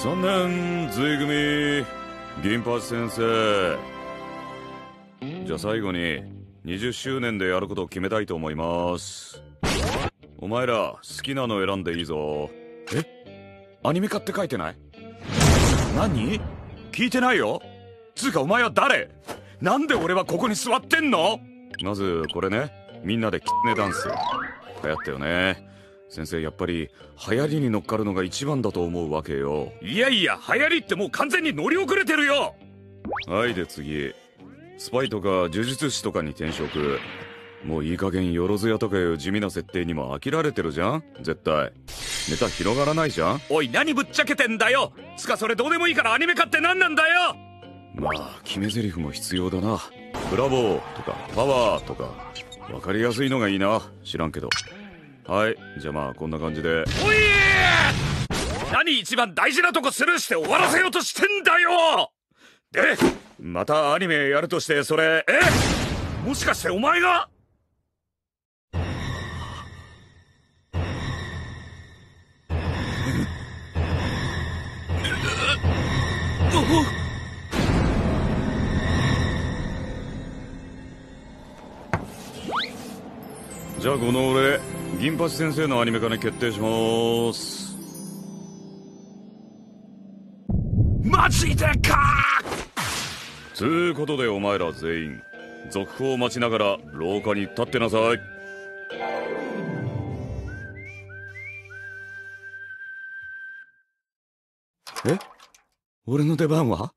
3年随組銀八先生。じゃあ最後に20周年でやることを決めたいと思います。お前ら好きなの選んでいいぞ。え？アニメ化って書いてない？何？聞いてないよ。つうかお前は誰？なんで俺はここに座ってんの？まずこれね。みんなでキツネダンス。流行ったよね。先生やっぱり流行りに乗っかるのが一番だと思うわけよ。いやいや流行りってもう完全に乗り遅れてるよ。はいで次。スパイとか呪術師とかに転職。もういい加減よろずやとかいう地味な設定にも飽きられてるじゃん。絶対。ネタ広がらないじゃん。おい何ぶっちゃけてんだよ。つかそれどうでもいいからアニメ化って何なんだよ。まあ決め台詞も必要だな。ブラボーとかパワーとか。分かりやすいのがいいな。知らんけどはいじゃあまあこんな感じで。おい何一番大事なとこスルーして終わらせようとしてんだよ。でまたアニメやるとしてそれえ？もしかしてお前が？じゃあこの俺銀八先生のアニメ化に決定します。マジでか！つうことでお前ら全員続報を待ちながら廊下に立ってなさい。え？俺の出番は？